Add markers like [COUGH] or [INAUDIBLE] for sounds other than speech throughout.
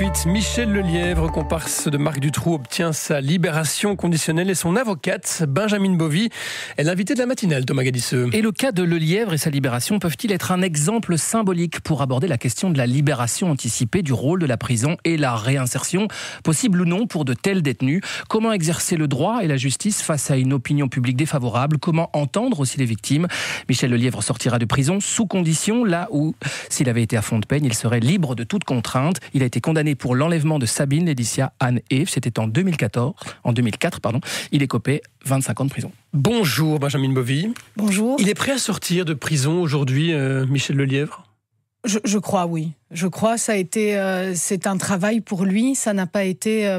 Suite, Michel Lelièvre, comparse de Marc Dutroux, obtient sa libération conditionnelle et son avocate, Benjamin Bovy, est l'invitée de la matinale, Thomas Gadisseux. Et le cas de Lelièvre et sa libération peuvent-ils être un exemple symbolique pour aborder la question de la libération anticipée du rôle de la prison et la réinsertion, possible ou non pour de tels détenus? Comment exercer le droit et la justice face à une opinion publique défavorable? Comment entendre aussi les victimes? Michel Lelièvre sortira de prison sous condition, là où, s'il avait été à fond de peine, il serait libre de toute contrainte. Il a été condamné pour l'enlèvement de Sabine Laetitia Anne Eve. C'était en 2014, en 2004, pardon. Il est copé 25 ans de prison. Bonjour Benjamin Bovy. Bonjour. Il est prêt à sortir de prison aujourd'hui, euh, Michel Lelièvre? Je, je, crois, oui. Je crois, ça a été, euh, c'est un travail pour lui. Ça n'a pas été. Euh,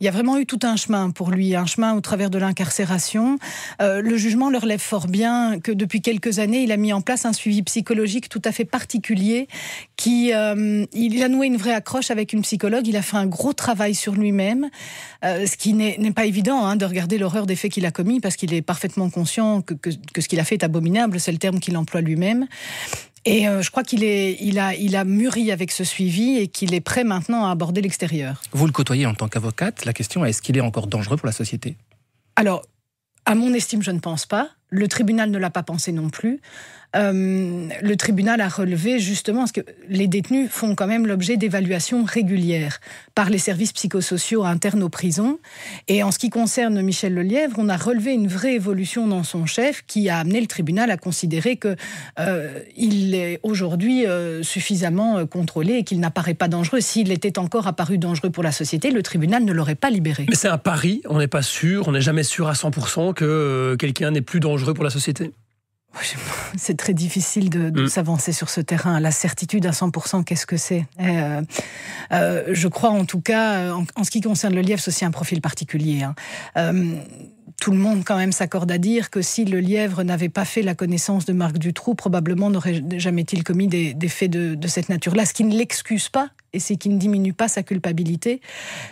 il y a vraiment eu tout un chemin pour lui, un chemin au travers de l'incarcération. Euh, le jugement le relève fort bien que depuis quelques années, il a mis en place un suivi psychologique tout à fait particulier. Qui, euh, il a noué une vraie accroche avec une psychologue. Il a fait un gros travail sur lui-même, euh, ce qui n'est pas évident hein, de regarder l'horreur des faits qu'il a commis parce qu'il est parfaitement conscient que, que, que ce qu'il a fait est abominable. C'est le terme qu'il emploie lui-même. Et euh, je crois qu'il il a, il a mûri avec ce suivi et qu'il est prêt maintenant à aborder l'extérieur. Vous le côtoyez en tant qu'avocate. La question est est-ce qu'il est encore dangereux pour la société? Alors, à mon estime, je ne pense pas. Le tribunal ne l'a pas pensé non plus. Euh, le tribunal a relevé justement ce que les détenus font quand même l'objet d'évaluations régulières par les services psychosociaux internes aux prisons. Et en ce qui concerne Michel Lelièvre, on a relevé une vraie évolution dans son chef qui a amené le tribunal à considérer que euh, est aujourd'hui euh, suffisamment contrôlé et qu'il n'apparaît pas dangereux. S'il était encore apparu dangereux pour la société, le tribunal ne l'aurait pas libéré. Mais c'est un pari. On n'est pas sûr. On n'est jamais sûr à 100% que quelqu'un n'est plus dangereux pour la société. [LAUGHS] C'est très difficile de, de mmh. s'avancer sur ce terrain. La certitude à 100%, qu'est-ce que c'est? Euh, euh, Je crois en tout cas, en, en, ce qui concerne le lièvre, c'est aussi un profil particulier. Hein. Euh, tout le monde quand même s'accorde à dire que si le lièvre n'avait pas fait la connaissance de Marc Dutroux, probablement n'aurait jamais-il commis des, faits de, de cette nature-là, ce qui ne l'excuse pas et c'est qui ne diminue pas sa culpabilité.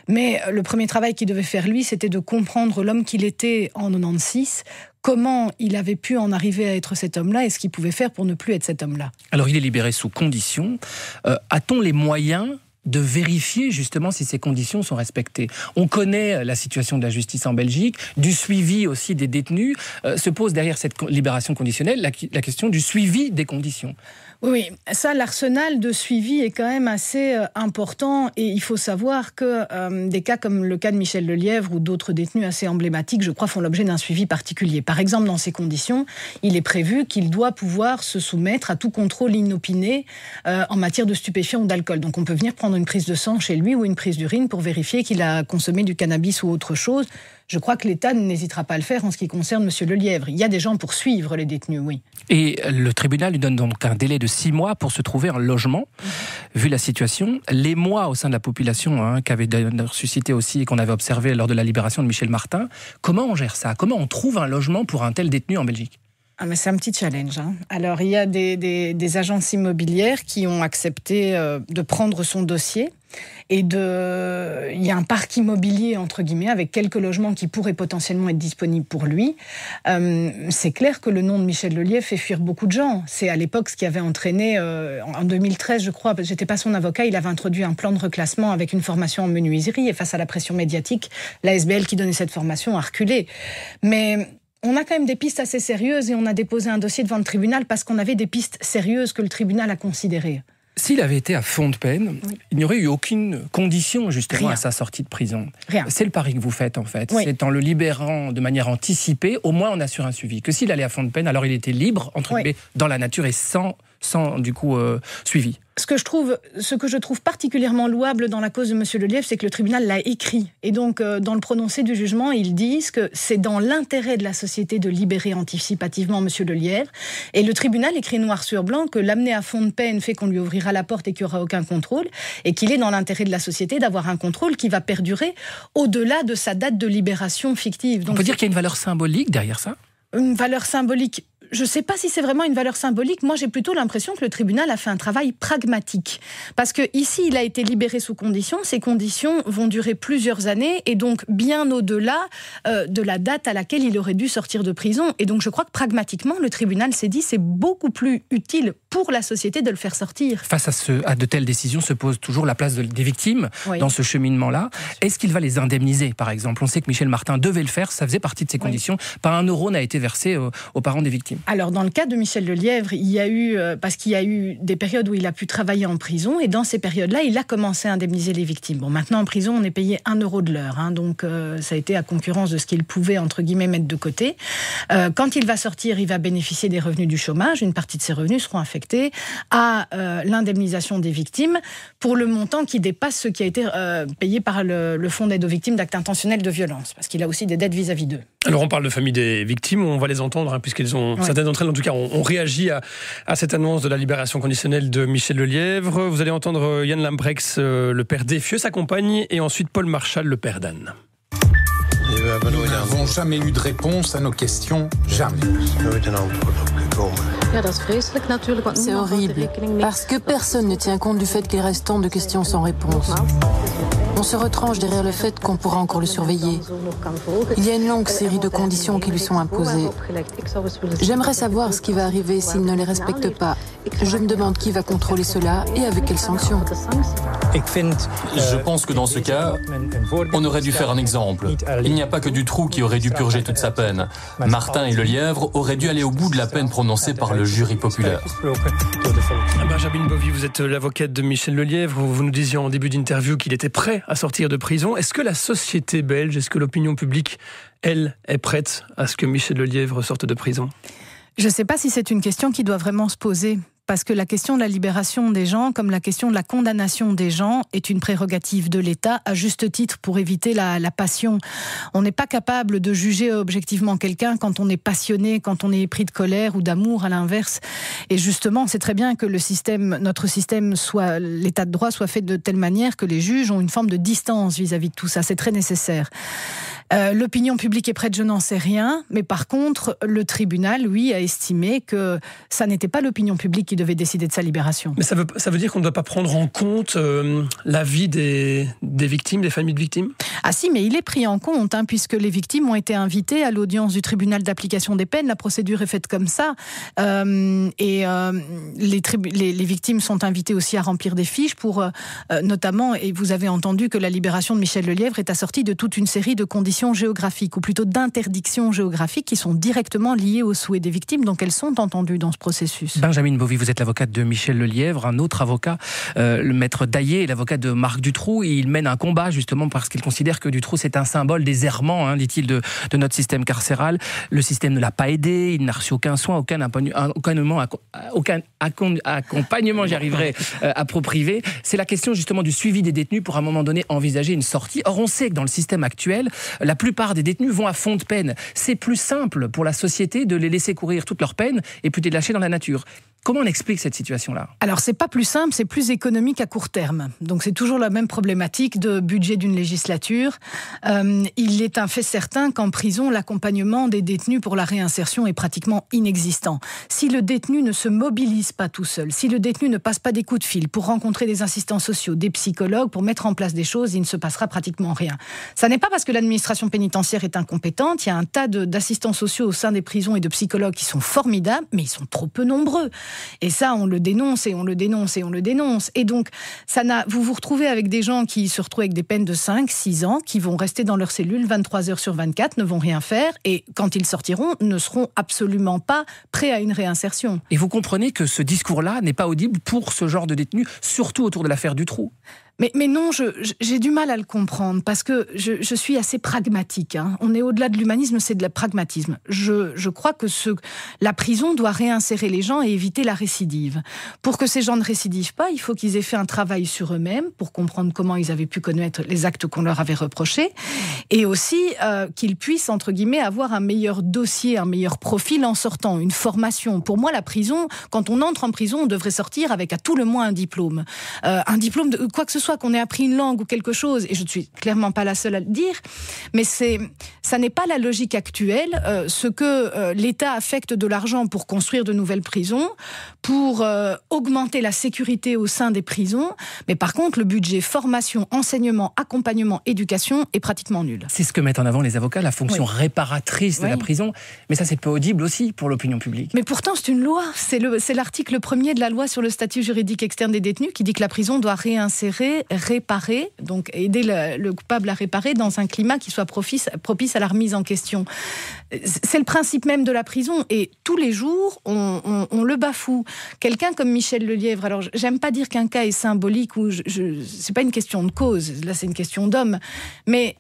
Mais le premier travail qu'il devait faire lui, c'était de comprendre l'homme qu'il était en 96, comment il avait pu en arriver à être cet homme-là et ce qu'il pouvait faire pour ne plus être cet homme-là. Alors il est libéré sous condition. Euh, A-t-on les moyens de vérifier justement si ces conditions sont respectées. On connaît la situation de la justice en Belgique, du suivi aussi des détenus. Euh, se pose derrière cette libération conditionnelle la, question du suivi des conditions. Oui, ça, l'arsenal de suivi est quand même assez euh, important et il faut savoir que euh, des cas comme le cas de Michel Lelièvre ou d'autres détenus assez emblématiques, je crois, font l'objet d'un suivi particulier. Par exemple, dans ces conditions, il est prévu qu'il doit pouvoir se soumettre à tout contrôle inopiné euh, en matière de stupéfiants ou d'alcool. Donc on peut venir prendre une prise de sang chez lui ou une prise d'urine pour vérifier qu'il a consommé du cannabis ou autre chose. Je crois que l'État n'hésitera pas à le faire en ce qui concerne M. Lelièvre. Il y a des gens pour suivre les détenus, oui. Et le tribunal lui donne donc un délai de six mois pour se trouver un logement, mmh. vu la situation. Les mois au sein de la population, hein, qu'avait suscité aussi et qu'on avait observé lors de la libération de Michel Martin, comment on gère ça? Comment on trouve un logement pour un tel détenu en Belgique? Ah mais c'est un petit challenge. Hein. Alors il y a des, des, des, agences immobilières qui ont accepté euh, de prendre son dossier et de, il y a un parc immobilier entre guillemets avec quelques logements qui pourraient potentiellement être disponibles pour lui. Euh, c'est clair que le nom de Michel Lelièvre fait fuir beaucoup de gens. C'est à l'époque ce qui avait entraîné euh, en 2013, je crois, j'étais pas son avocat, il avait introduit un plan de reclassement avec une formation en menuiserie et face à la pression médiatique, la SBL qui donnait cette formation a reculé. Mais on a quand même des pistes assez sérieuses et on a déposé un dossier devant le tribunal parce qu'on avait des pistes sérieuses que le tribunal a considérées. S'il avait été à fond de peine, oui. il n'y aurait eu aucune condition justement Rien. à sa sortie de prison. C'est le pari que vous faites en fait. Oui. C'est en le libérant de manière anticipée, au moins on assure un suivi. Que s'il allait à fond de peine, alors il était libre, entre oui. guillemets, dans la nature et sans, sans du coup euh, suivi ce que je trouve, ce que je trouve particulièrement louable dans la cause de Monsieur Lelièvre, c'est que le tribunal l'a écrit. Et donc, euh, dans le prononcé du jugement, ils disent que c'est dans l'intérêt de la société de libérer anticipativement Monsieur Lelièvre. Et le tribunal écrit noir sur blanc que l'amener à fond de peine fait qu'on lui ouvrira la porte et qu'il n'y aura aucun contrôle, et qu'il est dans l'intérêt de la société d'avoir un contrôle qui va perdurer au-delà de sa date de libération fictive. Donc, On peut dire qu'il y a une valeur symbolique derrière ça? une valeur symbolique je ne sais pas si c'est vraiment une valeur symbolique. Moi, j'ai plutôt l'impression que le tribunal a fait un travail pragmatique. Parce que ici, il a été libéré sous conditions. Ces conditions vont durer plusieurs années et donc bien au-delà euh, de la date à laquelle il aurait dû sortir de prison. Et donc, je crois que pragmatiquement, le tribunal s'est dit c'est beaucoup plus utile pour la société de le faire sortir. Face à, ce, à de telles décisions, se pose toujours la place des victimes dans ce cheminement-là. Est-ce qu'il va les indemniser, par exemple? On sait que Michel Martin devait le faire, ça faisait partie de ses conditions. Pas un euro n'a été versé aux parents des victimes. Alors, dans le cas de Michel Lelièvre, il y a eu, euh, parce qu'il y a eu des périodes où il a pu travailler en prison, et dans ces périodes-là, il a commencé à indemniser les victimes. Bon, maintenant, en prison, on est payé 1 euro de l'heure, hein, donc euh, ça a été à concurrence de ce qu'il pouvait, entre guillemets, mettre de côté. Euh, quand il va sortir, il va bénéficier des revenus du chômage. Une partie de ses revenus seront affectés à l'indemnisation des victimes pour le montant qui dépasse ce qui a été payé par le, le Fonds d'aide aux victimes d'actes intentionnels de violence, parce qu'il a aussi des dettes vis-à-vis d'eux. Alors on parle de famille des victimes, on va les entendre hein, puisqu'elles ont certaines d'entre elles en tout cas ont, réagi à, cette annonce de la libération conditionnelle de Michel Lelièvre. Vous allez entendre euh, Yann Lambrex, euh, le père d'Effieux, sa compagne, et ensuite Paul Marchal, le père d'Anne. Nous n'avons jamais eu de réponse à nos questions, jamais. C'est horrible, parce que personne ne tient compte du fait qu'il reste tant de questions sans réponse. On se retranche derrière le fait qu'on pourra encore le surveiller. Il y a une longue série de conditions qui lui sont imposées. J'aimerais savoir ce qui va arriver s'il ne les respecte pas. Je me demande qui va contrôler cela et avec quelles sanctions. Je pense que dans ce cas, on aurait dû faire un exemple. Il n'y a pas que Dutroux qui aurait dû purger toute sa peine. Martin et le lièvre auraient dû aller au bout de la peine prononcée par le jury populaire. Benjamin Bovy, vous êtes l'avocate de Michel Lelièvre. Vous nous disiez en début d'interview qu'il était prêt à sortir de prison. Est-ce que la société belge, est-ce que l'opinion publique, elle, est prête à ce que Michel Lelièvre sorte de prison? Je ne sais pas si c'est une question qui doit vraiment se poser parce que la question de la libération des gens, comme la question de la condamnation des gens, est une prérogative de l'État, à juste titre, pour éviter la, passion. On n'est pas capable de juger objectivement quelqu'un quand on est passionné, quand on est pris de colère ou d'amour, à l'inverse. Et justement, c'est très bien que le système, notre système, soit l'État de droit soit fait de telle manière que les juges ont une forme de distance vis-à-vis -vis de tout ça. C'est très nécessaire. Euh, l'opinion publique est prête, je n'en sais rien, mais par contre, le tribunal, lui, a estimé que ça n'était pas l'opinion publique qui devait décider de sa libération. Mais ça veut, ça veut dire qu'on ne doit pas prendre en compte euh, l'avis des, des, victimes, des familles de victimes? Ah si, mais il est pris en compte, hein, puisque les victimes ont été invitées à l'audience du tribunal d'application des peines. La procédure est faite comme ça. Euh, et les, les, les, victimes sont invitées aussi à remplir des fiches pour, notamment, et vous avez entendu que la libération de Michel Lelièvre est assortie de toute une série de conditions géographiques, ou plutôt d'interdictions géographiques qui sont directement liées aux souhaits des victimes, donc elles sont entendues dans ce processus. Benjamin Bovy, vous êtes l'avocate de Michel Lelièvre, un autre avocat, euh, le maître Daillé, l'avocat de Marc Dutroux, et il mène un combat justement parce qu'il considère que Dutroux c'est un symbole des errements, hein, dit-il, de, de, notre système carcéral. Le système ne l'a pas aidé, il n'a reçu aucun soin, aucun, aucun, aucun accompagnement, j'y arriverai, [LAUGHS] euh, à pro privé. C'est la question justement du suivi des détenus pour à un moment donné envisager une sortie. Or, on sait que dans le système actuel, la plupart des détenus vont à fond de peine. C'est plus simple pour la société de les laisser courir toute leur peine et puis de les lâcher dans la nature. Comment on explique cette situation-là Alors, c'est pas plus simple, c'est plus économique à court terme. Donc, c'est toujours la même problématique de budget d'une législature. Euh, il est un fait certain qu'en prison, l'accompagnement des détenus pour la réinsertion est pratiquement inexistant. Si le détenu ne se mobilise pas tout seul, si le détenu ne passe pas des coups de fil pour rencontrer des assistants sociaux, des psychologues, pour mettre en place des choses, il ne se passera pratiquement rien. Ça n'est pas parce que l'administration pénitentiaire est incompétente. Il y a un tas d'assistants sociaux au sein des prisons et de psychologues qui sont formidables, mais ils sont trop peu nombreux. Et ça, on le dénonce et on le dénonce et on le dénonce. Et donc, ça n'a, vous vous retrouvez avec des gens qui se retrouvent avec des peines de 5, 6 ans, qui vont rester dans leur cellule 23 heures sur 24, ne vont rien faire, et quand ils sortiront, ne seront absolument pas prêts à une réinsertion. Et vous comprenez que ce discours-là n'est pas audible pour ce genre de détenus, surtout autour de l'affaire du trou mais, mais non, j'ai du mal à le comprendre parce que je, je suis assez pragmatique. Hein. On est au-delà de l'humanisme, c'est de la pragmatisme. Je, je crois que ce, la prison doit réinsérer les gens et éviter la récidive. Pour que ces gens ne récidivent pas, il faut qu'ils aient fait un travail sur eux-mêmes pour comprendre comment ils avaient pu connaître les actes qu'on leur avait reprochés et aussi euh, qu'ils puissent, entre guillemets, avoir un meilleur dossier, un meilleur profil en sortant, une formation. Pour moi, la prison, quand on entre en prison, on devrait sortir avec à tout le moins un diplôme. Euh, un diplôme de quoi que ce soit soit qu'on ait appris une langue ou quelque chose, et je ne suis clairement pas la seule à le dire, mais c'est, ça n'est pas la logique actuelle. Euh, ce que euh, l'État affecte de l'argent pour construire de nouvelles prisons, pour euh, augmenter la sécurité au sein des prisons, mais par contre, le budget formation, enseignement, accompagnement, éducation est pratiquement nul. C'est ce que mettent en avant les avocats, la fonction réparatrice de la prison, mais ça c'est peu audible aussi pour l'opinion publique. Mais pourtant, c'est une loi. C'est l'article premier de la loi sur le statut juridique externe des détenus qui dit que la prison doit réinsérer, réparer, donc aider le, coupable à réparer dans un climat qui soit propice, propice à la remise en question. C'est le principe même de la prison et tous les jours, on, le bafoue. Quelqu'un comme Michel Lelièvre, alors j'aime pas dire qu'un cas est symbolique ou je, je c'est pas une question de cause, là c'est une question d'homme, mais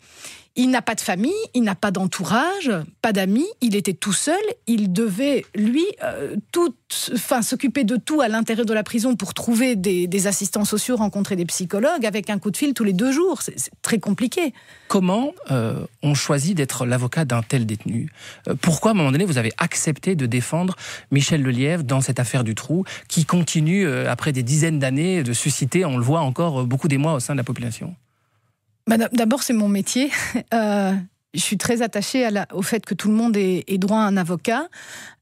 il n'a pas de famille, il n'a pas d'entourage, pas d'amis, il était tout seul, il devait, lui, euh, s'occuper de tout à l'intérieur de la prison pour trouver des, assistants sociaux, rencontrer des psychologues avec un coup de fil tous les deux jours. C'est très compliqué. Comment euh, on choisit d'être l'avocat d'un tel détenu? Euh, Pourquoi, à un moment donné, vous avez accepté de défendre Michel Lelièvre dans cette affaire du trou qui continue, après des dizaines d'années, de susciter, on le voit encore, beaucoup d'émoi au sein de la population? Bah, d'abord, c'est mon métier. [LAUGHS] Euh, je suis très attachée à au fait que tout le monde ait, droit à un avocat.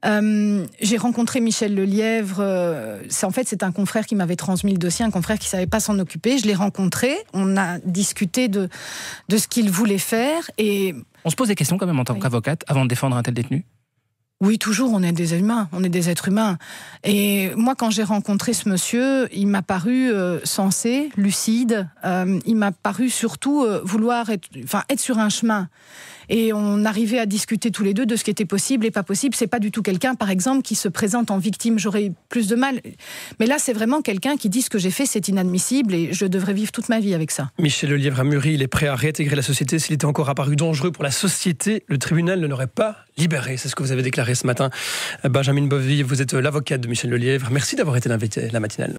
Euh, j'ai rencontré Michel Lelièvre. Euh, c'est en fait c'est un confrère qui m'avait transmis le dossier, un confrère qui savait pas s'en occuper. Je l'ai rencontré. On a discuté de de ce qu'il voulait faire et on se pose des questions quand même en tant qu'avocate avant de défendre un tel détenu? Oui, toujours, on est des humains, on est des êtres humains. Et moi, quand j'ai rencontré ce monsieur, il m'a paru euh, sensé, lucide, euh, il m'a paru surtout euh, vouloir être, enfin, être sur un chemin et on arrivait à discuter tous les deux de ce qui était possible et pas possible. C'est pas du tout quelqu'un, par exemple, qui se présente en victime. J'aurais plus de mal. Mais là, c'est vraiment quelqu'un qui dit ce que j'ai fait, c'est inadmissible et je devrais vivre toute ma vie avec ça. Michel Lelièvre a mûri, il est prêt à réintégrer la société. S'il était encore apparu dangereux pour la société, le tribunal ne l'aurait pas libéré. C'est ce que vous avez déclaré ce matin. Benjamin Bovy, vous êtes l'avocate de Michel Lelièvre. Merci d'avoir été l'invité la matinale.